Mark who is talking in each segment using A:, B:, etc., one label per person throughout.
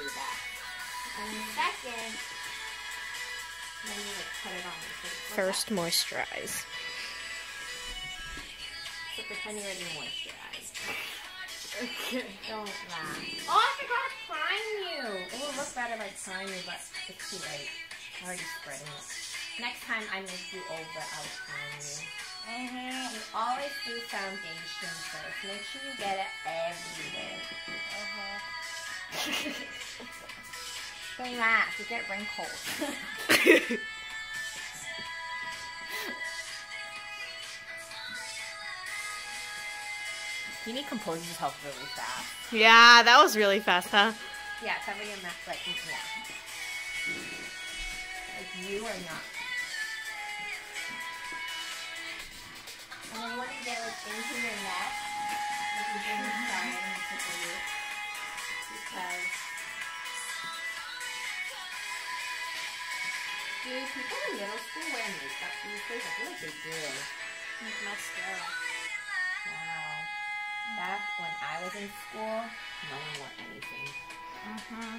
A: do that. And second, then you like put it on.
B: First, moisturize.
A: So pretend you're already moisturized. Okay. Don't laugh. Oh, I forgot to prime you. It will look better if I prime you, but it's too late. I'm already spreading it. Next time I make you over, I'll prime you.
C: Mm-hmm.
A: You always do foundation first. Make sure you get it everywhere.
C: Uh-huh.
A: Don't laugh. You get wrinkles. you need composes himself really fast.
B: yeah, that was really fast, huh?
A: Yeah, somebody your mouth like yeah. Like you are not. And then when you get like into your neck, like you bring the side and you put the loop. Because Dude, people in middle school wear makeup these days. I feel like they do.
C: Like mascara.
A: Wow. Back when I was in school, no one wore anything.
C: Mm-hmm.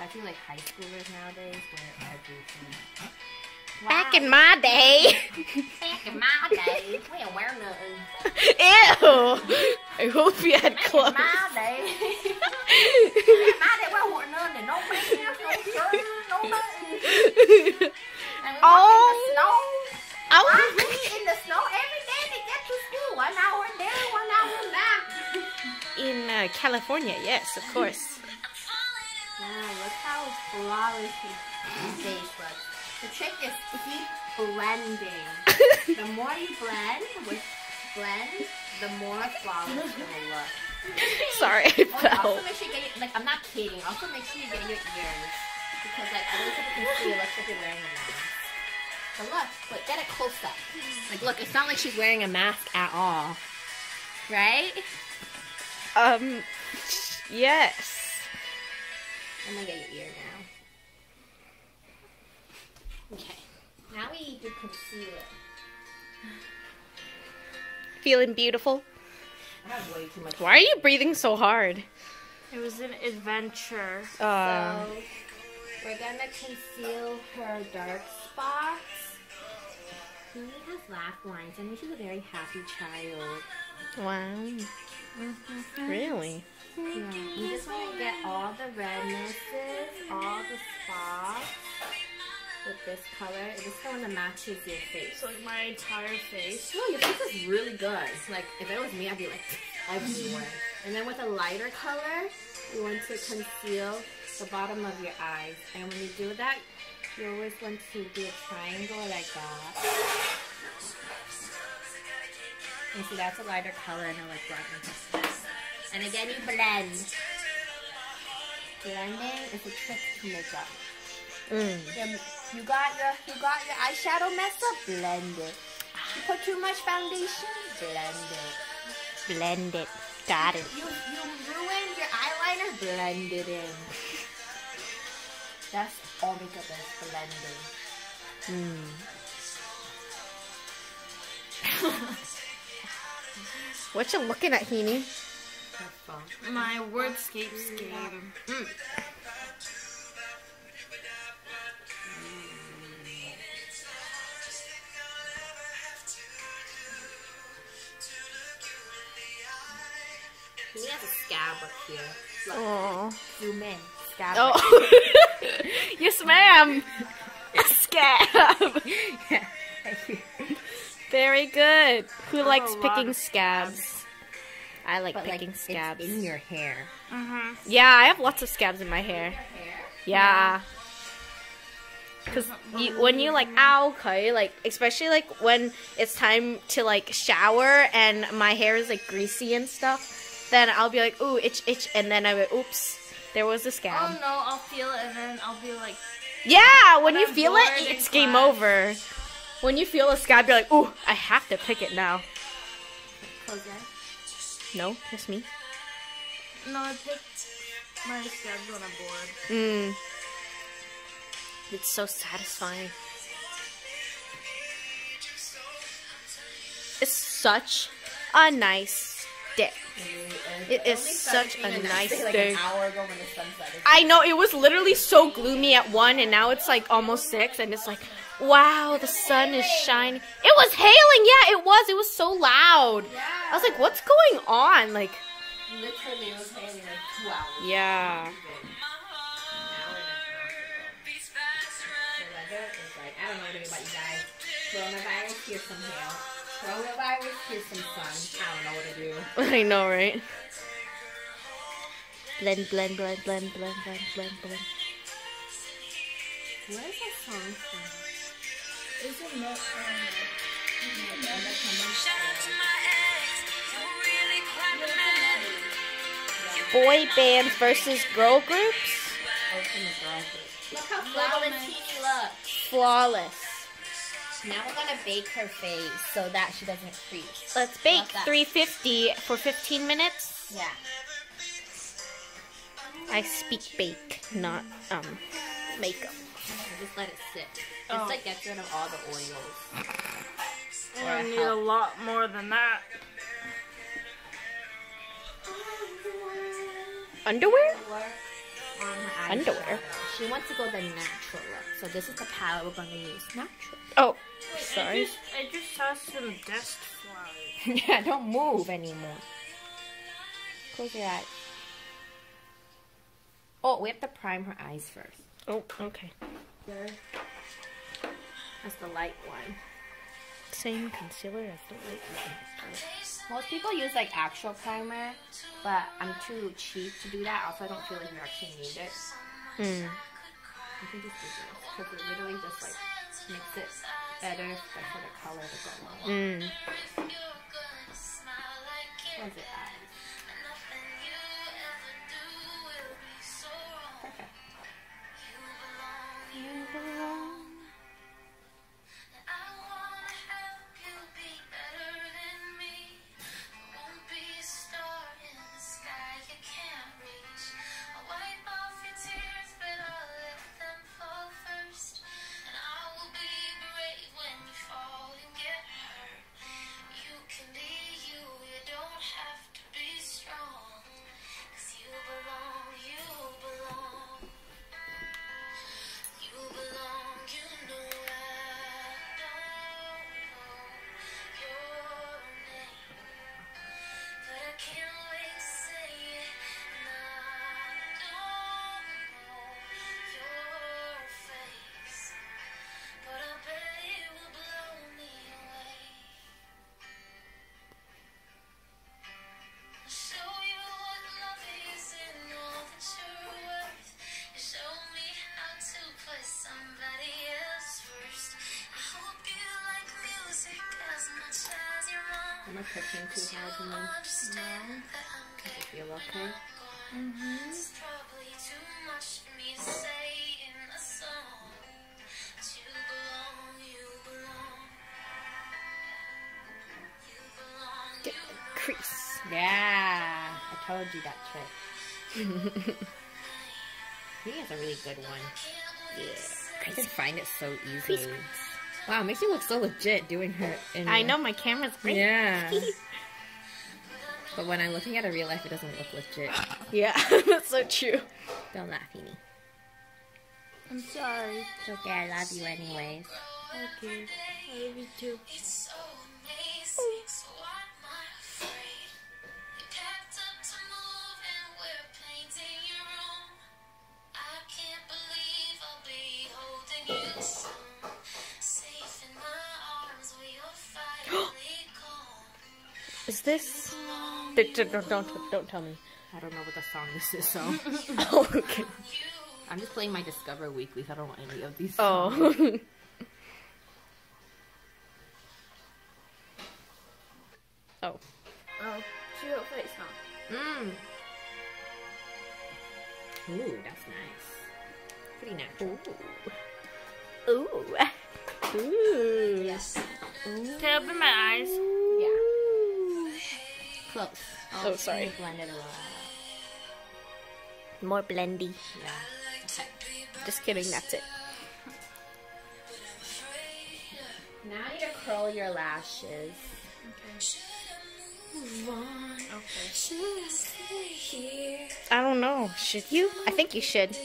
A: I feel like high schoolers nowadays wear everything.
B: Back in my day.
A: Back in my day, we didn't wear nothing.
B: Ew. I hope you had
A: in
B: clothes.
A: my day, my day, we wore nothing. No pants, no shirt, no nothing. And we
B: Oh.
A: walked in the snow. I be in the snow every day to get to school. One hour there, one hour back.
B: In uh, California, yes, of course.
A: Wow, look how flawless his face looks. The trick is to keep blending. the more you blend with blend, the more flawless it will look.
B: Sorry, I fell.
A: also make sure you get your, like I'm not kidding. Also make sure you get your ears because like other people can see it looks like you're wearing a mask. But look, but get it close up. Like look, it's not like she's wearing a mask at all, right?
B: Um, yes.
A: I'm gonna get your ear now. Okay. Now we need to conceal concealer.
B: Feeling beautiful.
A: I have way too much.
B: Why are you breathing so hard?
C: It was an adventure.
B: Uh,
A: So we're gonna conceal her dark spots. She only has laugh lines. I mean, she's a very happy child.
B: wow. Really?
A: Yeah. You just want to get all the rednesses, all the spots with this color. This is the one that matches your face.
C: It's like my entire face.
A: No, your face is really good. Like, if it was me, I'd be like everywhere. And then with a lighter color, you want to conceal the bottom of your eyes. And when you do that, you always want to do a triangle like that. And see, that's a lighter color, and I like blending. And again, you blend. Blending is a trick to makeup.
B: Mm.
A: Then you got your you got your eyeshadow mess up, blend it. You put too much foundation, blend it.
B: Blend it. Got it.
A: You you ruined your eyeliner, blend it in. That's all makeup is blending. Hmm.
B: What you looking at, Heaney?
A: Have fun.
C: My wordscape
A: He has a scab up here. Look,
B: Oh.
A: zoom in. Scab.
B: Oh. yes, ma'am. Scab.
A: yeah. Thank you.
B: Very good. Who likes picking scabs? I like
A: But like,
B: picking
A: it's
B: scabs.
A: in your hair.
C: Mm-hmm.
B: Yeah, I have lots of scabs in my hair. Yeah. Cause you, when you like ow, okay, like especially like when it's time to like shower and my hair is like greasy and stuff, then I'll be like, ooh, itch, itch, and then I go, oops, there was a scab.
C: Oh no, I'll feel it and then I'll be like,
B: Yeah, when you
C: I'm
B: feel it, it's game over. When you feel a scab, you're like, ooh, I have to pick it now.
A: Close your.
B: No, just me.
C: no, I picked my scabs when I'm bored.
B: Mm. It's so satisfying. It's such a nice dick.
A: It really
B: It
A: It
B: is such a
A: nice day, like an hour ago when the sun started.
B: I know it was literally so gloomy at one, and now it's like almost six, and it's like, wow, the sun is shining. It was hailing, yeah, it was. It was so loud. I was like, what's going on? Like,
A: Literally, it was hailing like two hours.
B: yeah.
A: An hour and a half ago. The weather is like, I don't know what to do about you guys. Coronavirus, here's some hail. Coronavirus, here's some sun. I don't know what to do.
B: I know, right? Blend, blend, blend, blend, blend, blend, blend, blend.
A: Where is that song from?
C: Is it not?
B: Uh, Boy bands versus girl groups.
A: Oh, from the girl group. Look how flawless Teeny looks.
B: Flawless.
A: Now we're gonna bake her face so that she doesn't freeze.
B: Let's bake 350 for 15 minutes.
A: Yeah.
B: I speak bake, not um makeup.
A: Just let it sit.
C: Oh.
A: Like gets rid of all the oils.
C: I need a lot more than that.
B: Underwear?
A: On
B: Underwear.
A: She wants to go the natural look. So this is the palette we're gonna use. Natural.
B: Oh,
C: I
B: sorry.
C: just, I just saw some dust fly.
A: yeah, don't move anymore. Close your eyes. Oh, we have to prime her eyes first.
B: Oh, okay.
A: That's the light one.
B: Same concealer as the light one.
A: Most people use like actual primer, but I'm too cheap to do that. Also, I don't feel like you actually need it.
B: Hmm.
A: You can just do this because it literally just like makes it better for the color to go on.
B: Mm.
A: Close your eyes. Am I cooking too hard,
D: You'll
A: Mom?
D: understand I'm
A: Does it feel okay?
D: gone. It's probably too much for me to say in a song. But you belong, you belong. You belong,
B: Get the crease.
A: Yeah, I told you that trick. He has a really good one.
B: Yeah.
A: I can find it so easily. Wow, it makes you look so legit doing her. In
B: I know my camera's great.
A: Yeah. but when I'm looking at a real life, it doesn't look legit.
B: Yeah, that's so true.
A: Don't laugh, Amy.
C: I'm sorry.
A: It's okay, I love you anyways.
C: Okay. I love you too.
B: Is this? Don't, don't, don't, don't tell me.
A: I don't know what the song this is, so
B: Oh, okay.
A: I'm just playing my Discover Weeklies. I don't want any of these.
B: Oh. oh.
C: Oh, she her face, huh?
A: Mmm. Ooh, that's nice. Pretty natural.
B: Ooh. Ooh.
A: Yes.
C: Can I open my eyes?
A: Close.
B: Oh, sorry.
A: Blend it a lot.
B: More blendy.
A: Yeah.
B: Just kidding, that's it.
A: Now I need to curl your lashes.
C: Okay. okay.
B: I don't know. Should you? I think you should.
A: Do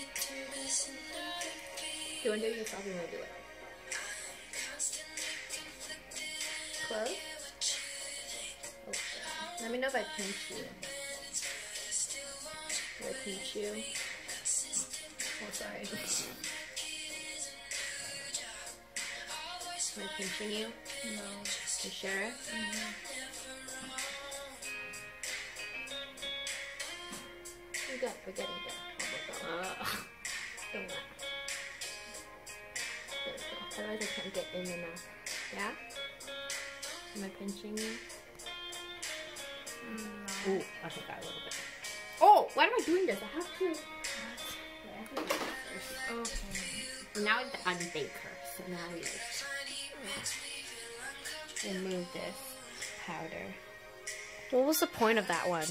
A: you want to do it yourself? You want to do it? Close. Let me know if I pinch you. Did I pinch you? Oh, sorry. Am I pinching you?
C: No.
A: You sure? We're good. We're getting there. Uh, don't laugh. There we go. Otherwise I can't get in enough. Yeah? Am I pinching you? Ooh, I that a little bit. Oh, why am I doing this? I have to. Yeah, I have to do.
C: Okay.
A: Now it's unbake her. So now we remove this powder.
B: What was the point of that one?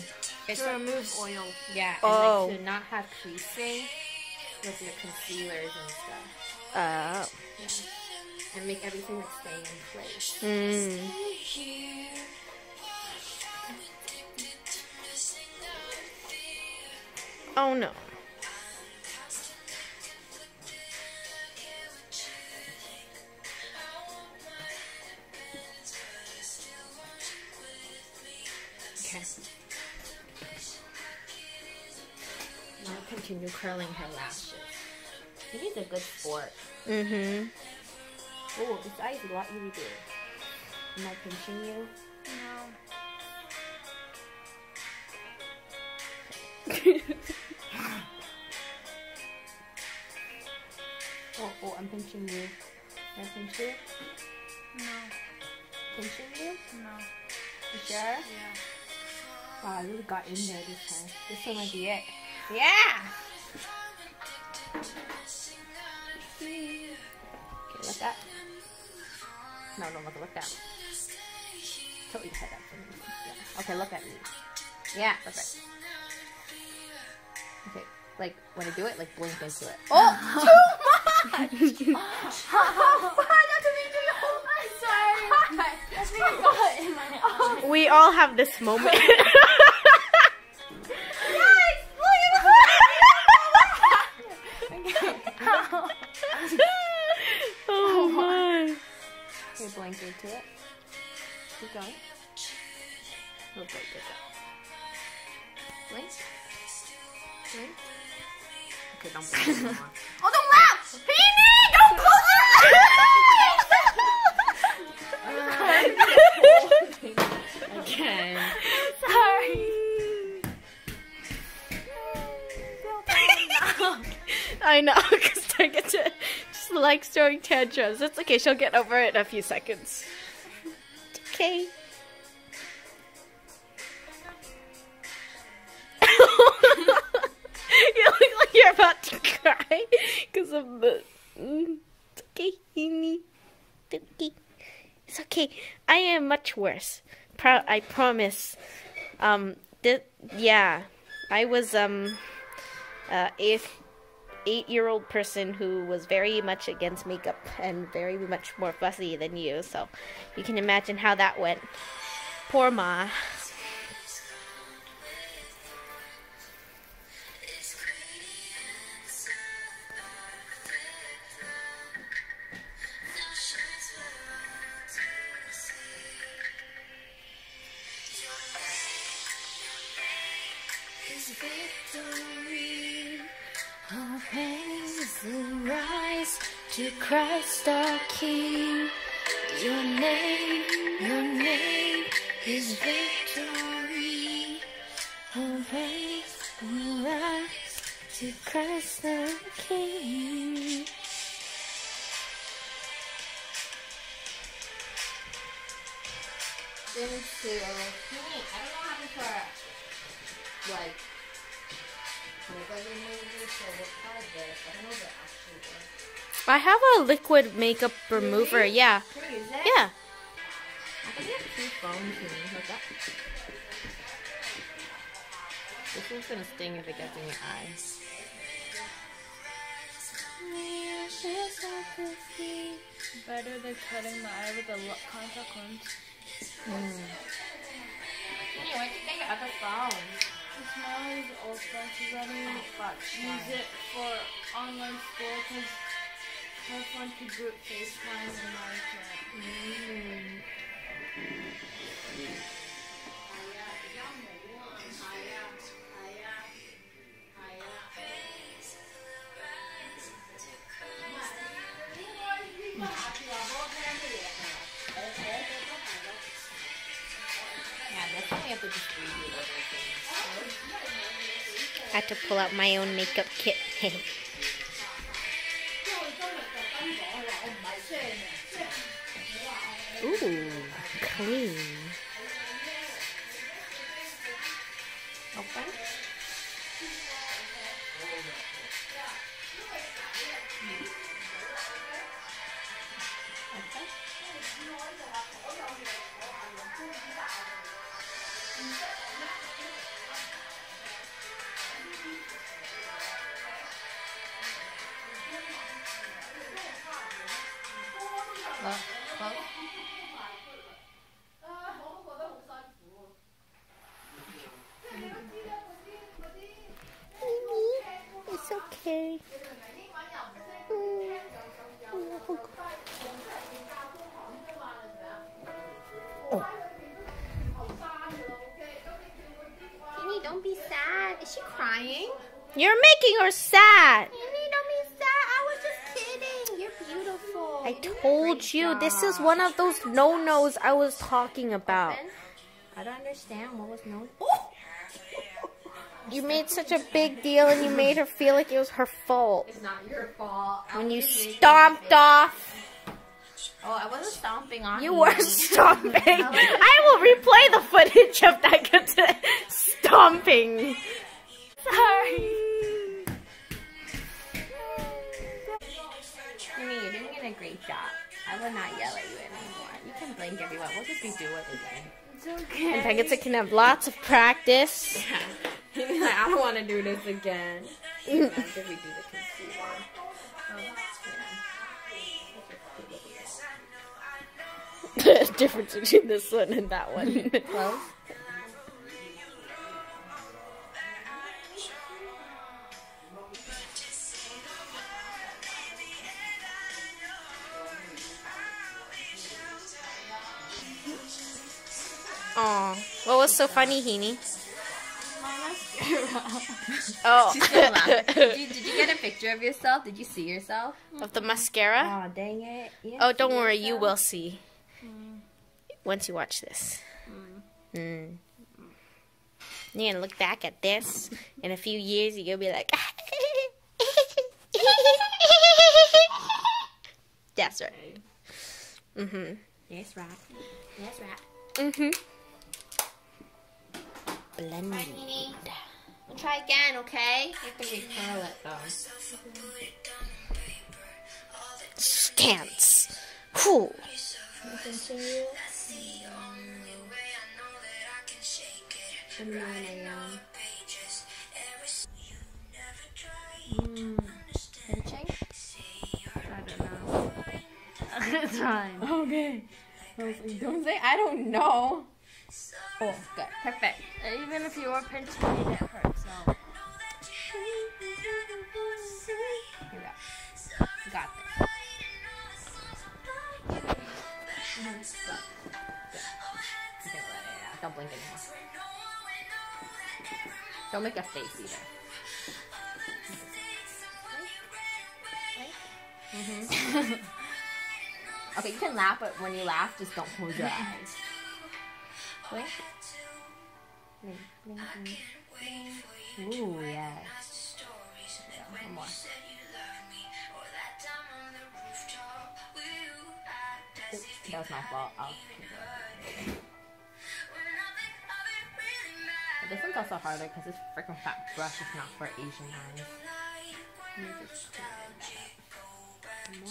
A: It's
C: To remove oil.
A: yeah, and
B: Oh.
A: like to not have creasing with your concealers and stuff.
B: Uh.
A: Yeah. And make everything like stay in place.
B: Mm. Oh no.
A: Okay. Now continue curling her lashes. He's a good sport.
B: Mm-hmm.
A: Oh, this eye is a lot easier to do. Am I pinching you?
C: No.
A: Oh, I'm pinching you. Can I pinch you?
C: No.
A: Pinching you?
C: No.
A: You sure?
C: Yeah.
A: Wow, I really got in there this time. This one might be it. Yeah! Okay, look up. No, no, look, look down. Tilt your head up. for me. Yeah. Okay, look at me. Yeah, perfect. Okay, like when I do it, like blink into it. Oh, too much!
C: Sorry. That's me got in my eye.
B: We all have this moment. oh my.
A: Okay, blink into it. Keep going. Oh, great, good job. Blink. Blink. Okay, don't blink
C: Oh, don't close your eyes! Sorry.
B: I know, because I get to just likes throwing tantrums. It's okay, she'll get over it in a few seconds. It's okay. You're about to cry because of the. Mm, It's okay. It's okay. It's okay. I am much worse. Pro- I promise. Um. Th- yeah, I was um, uh, eighth eight year old person who was very much against makeup and very much more fussy than you, so you can imagine how that went. Poor Ma. Rise to Christ our King. Your name, your name is victory. Oh, praise will rise to Christ our King.
A: I
B: have a liquid makeup remover. Yeah,
A: Can you use it?
B: yeah.
A: I think you have two phones here. Look up. This one's gonna sting if it gets in your eyes.
C: Better than cutting my eye with a lo- contact lens. Hmm.
A: where'd you get your other phone?
C: This mine is old expensive. I didn't
A: Fuck.
C: use it for online school because
A: have to just redo everything.
B: Had to pull out my own makeup kit. Ooh, clean. Oh.
A: Kenny, don't be sad. Is she crying?
B: You're making her sad.
A: Kenny, don't be sad. I was just kidding. You're beautiful.
B: I told you this is one of those no-nos I was talking about.
A: I don't understand what was no.
B: You made such a big deal and you made her feel like it was her fault.
A: It's not your fault.
B: When you stomped off,
A: Oh, I wasn't stomping on
B: you
A: you.
B: were stomping. I will replay the footage of that good stomping. Sorry.
A: Kenny, you're doing a great job. I will not yell at you anymore. You can blink everyone. We'll just redo it again.
C: It's okay.
B: And Pegasus can have lots of practice.
A: He'd be like, I don't want to do this again. Mm. Did we do the concealer?
B: The difference between this one and that one.
A: Close.
B: Aw, what was so funny, Heaney? Oh,
A: She's still laughing. Did you, did you get a picture of yourself? Did you see yourself?
B: of the mascara.
A: Oh, dang it. You
B: Oh, don't
A: see
B: worry, you will see once you watch this. Mm. You're gonna look back at this in a few years, and you'll be like, "That's right." Mm hmm.
A: Yes, rat. Yes, rat.
B: Mhm. Blended.
A: We'll try again, okay? You to recurl it, though.
B: Stance. Whew.
A: Pinching?
C: I know that I can shake it. I'm? I don't know. it's fine.
A: Okay. Don't say I don't know. Oh, good. Perfect.
C: Even if you were pinching me, it hurts. So.
A: Here we go. You got this. Let it out. Don't blink anymore. Don't make a face either. Mhm. okay, you can laugh, but when you laugh, just don't close your eyes. Blink. Blink, blink, blink. Ooh, yes. Yeah, one more. That was my fault. I'll But this one's also harder because this freaking fat brush is not for Asian eyes. Let me just clean that up. One more.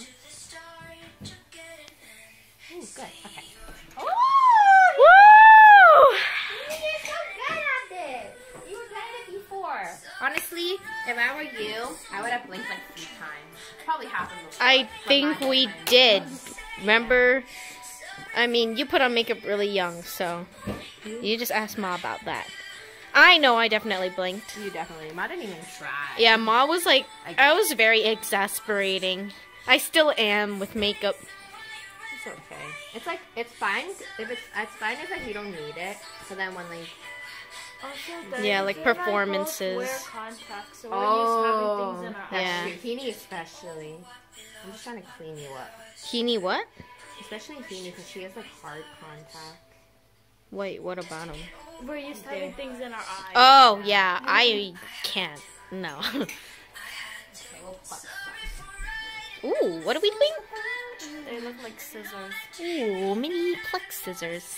A: Ooh, good. Okay.
B: Woo!
A: You're so good at this. You were good at it before. Honestly, if I were you, I would have blinked like three times. Probably half happened before.
B: I think we
A: happened.
B: did. Remember? I mean, you put on makeup really young, so You just asked Ma about that. I know I definitely blinked.
A: You definitely. Ma didn't even try.
B: Yeah, Ma was like,
A: I
B: I was very exasperating. I still am with makeup.
A: It's okay. It's like it's fine if it's it's fine if like you don't need it. So then when like
C: Also, the
B: Yeah, like
C: Izzy and I both
B: performances.
C: So
A: oh,
C: used to having things in our
A: that's
B: Yeah.
A: true. Heaney especially. I'm just trying to clean you up.
B: Heaney, what?
A: Especially Heaney because she has like hard contact.
B: Wait, what about him?
C: eyes. We're used to having things in our eyes.
B: Oh, yeah, I can't. No.
A: Okay, we'll pluck some.
B: Ooh, what are we doing?
C: They look like scissors.
B: Ooh, mini pluck scissors.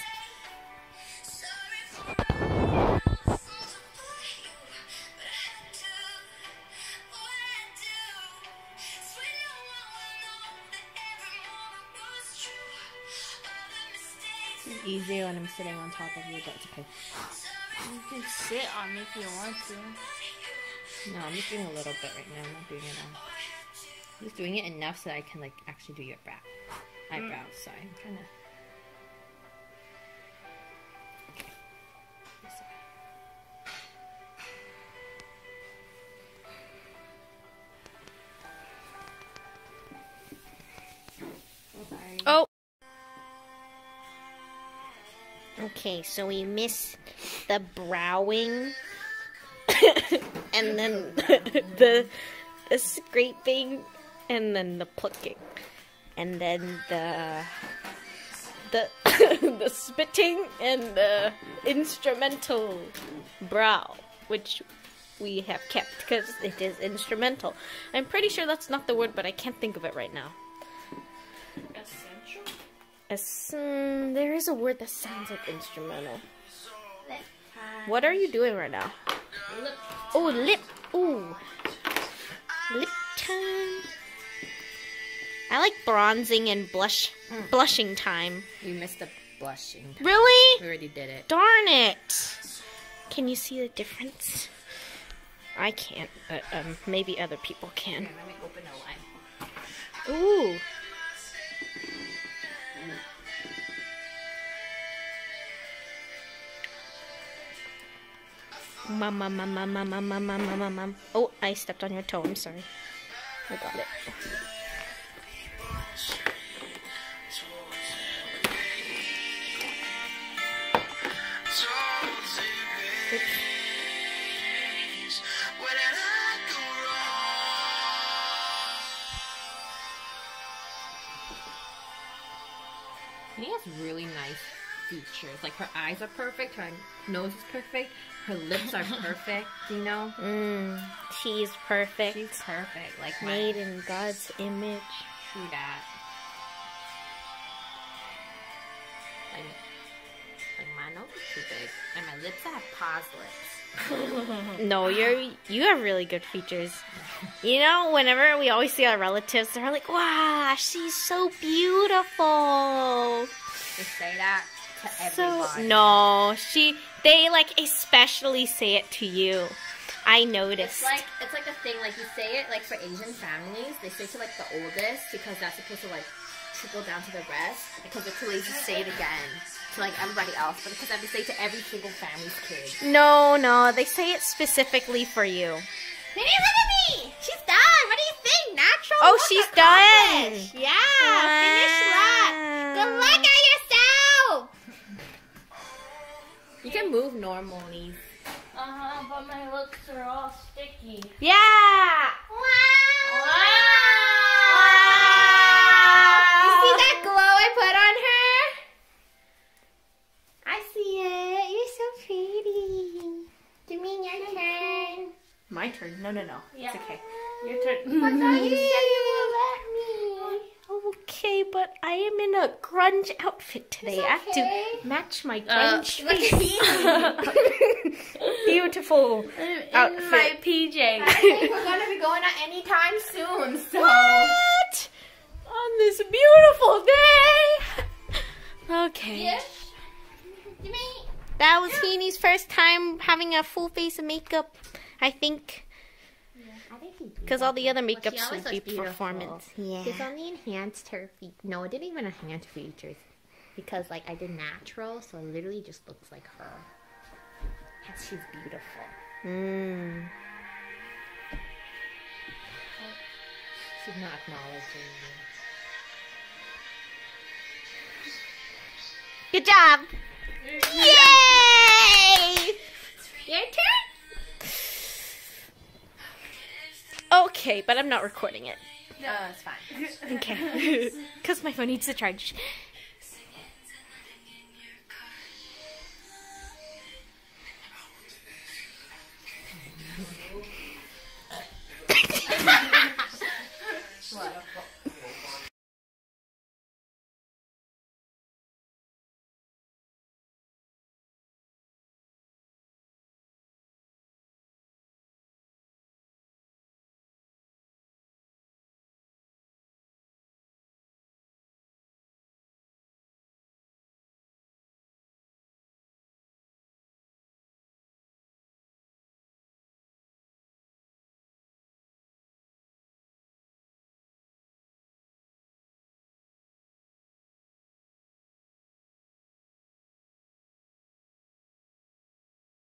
A: Easier when I'm sitting on top of you, but it's okay.
C: You can sit on me if you want to.
A: No, I'm just doing a little bit right now. I'm not doing it all. I'm just doing it enough so that I can like actually do your brow, eyebrows. Sorry, I'm trying to. Okay,
B: so we missed the browing, and then the the scraping, and then the plucking, and then the the the spitting and the instrumental brow, which we have kept because it is instrumental. I'm pretty sure that's not the word, but I can't think of it right now. As, mm, there is a word that sounds like instrumental. What are you doing right now? Oh, lip. Ooh. Lip time. I like bronzing and blush blushing time.
A: You missed the blushing.
B: Really?
A: We already did it.
B: Darn it. Can you see the difference? I can't, but um, maybe other people can.
A: Here, let me open the line.
B: Ooh. Mum, mum, mum, mum, mum, mum, mum, mum, mum, mum. Oh, I stepped on your toe. I'm sorry. I got it.
A: He has really nice features. Like her eyes are perfect, her nose is perfect, her lips are perfect. You know,
B: Mmm, she's perfect.
A: she's perfect. Like
B: Made in God's image.
A: true that. Like, like my nose is too big, and my lips have paused lips.
B: No, you're you have really good features. You know, whenever we always see our relatives, they're like, "Wow, she's so beautiful."
A: Just say that to
B: So no, she they like especially say it to you. I noticed.
A: It's like it's like a thing. Like you say it like for Asian families, they say to like the oldest because that's supposed to like trickle down to the rest because they're too lazy to say it again to like everybody else. But because I have say it to every single family's kid.
B: no, no, they say it specifically for you.
A: Maybe look at me. She's done. What do you think? Natural.
B: Oh, she's done.
A: Yeah. Finish You can move normally.
C: Uh huh, but my looks are all sticky.
B: Yeah. Wow! Wow! wow.
A: You see that glow I put on her? I see it. You're so pretty. Give me your turn.
B: My turn. No, no, no.
C: Yeah.
B: It's okay.
C: Your turn.
A: you said you will let me.
B: Okay, but I am in a grunge outfit today. I have to match my
C: Uh,
B: grunge
A: Look at me.
B: Beautiful
C: In
B: outfit.
C: my PJs.
A: I think we're gonna be going out anytime soon. So.
B: What? On this beautiful day. Okay.
A: Yes.
B: That was Feeney's first time having a full face of makeup. I think
A: I think he
B: because all the other
A: But she
B: makeups
A: always
B: would be
A: looks beautiful.
B: performance. Yeah.
A: It's only enhanced her feet. No, it didn't even enhance features. because like I did natural, so it literally just looks like her. And she's beautiful.
B: Mm.
A: She's not acknowledging me.
B: Good job. Yay!
A: Your turn.
B: Okay, but I'm not recording it.
A: No, oh, it's fine.
B: Okay. Because my phone needs to charge.